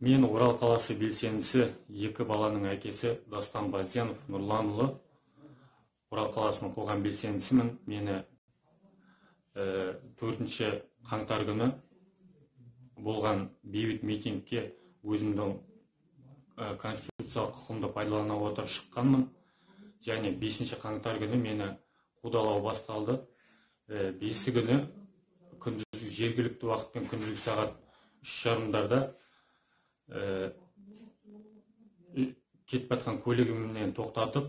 мен орал қаласы белсендісі екі баланың әкесі дастан базенов нұрланұлы. Орал қаласының қоғам белсендісімін. Мені төртінші қаңтар күні болған бейбіт митингке өзімдің конституциялық құқымды пайдалана отырып шыққанмын. Және бесінші қаңтар күні мені қудалау басталды. Бесі күні күндіз жергілікті уақытпен күндізгі сағат үш жарымдарда кетіп жатқан көлігімнен тоқтатып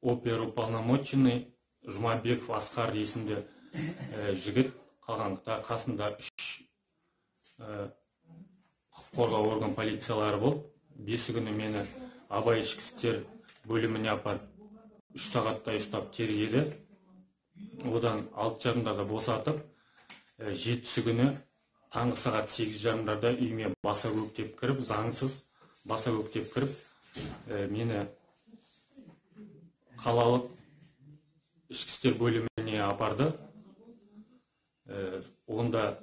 оперуполномоченный жұмабеков асқар есімді жігіт қалған қасында үш құқық қорғау орган полициялары болып бесі күні мені абай ішкі істер бөліміне апарып үш сағаттай ұстап тергеді. Одан алты жарымдарда босатып жетісі күні таңғы сағат сегіз жарымдарда үйіме баса көктеп кіріп заңсыз баса көктеп кіріп ә, мені қалалық ішкі істер бөліміне апарды. Ә, онда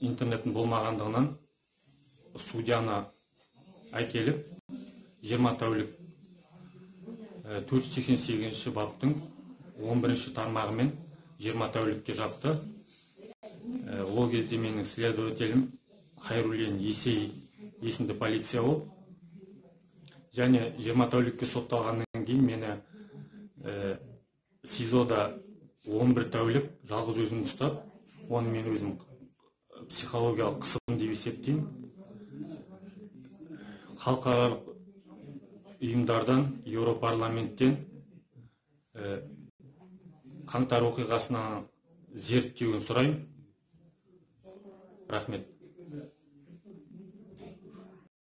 интернеттің болмағандығынан судьяны әкеліп 20 тәулік төрт жүз сексен сегізінші баптың он бірінші тармағымен жиырма тәулікке жапты. Ол кезде менің следователім хайруллин есей есімді полиция болып және 20 тәулікке сотталғаннан кейін мені ә, сизода 11 тәулік жалғыз өзімді ұстап оны мен өзім психологиялық қысым деп есептеймін. Халықаралық ұйымдардан еуропарламенттен ә, қаңтар оқиғасына зерттеуін сұраймын. Рахмет.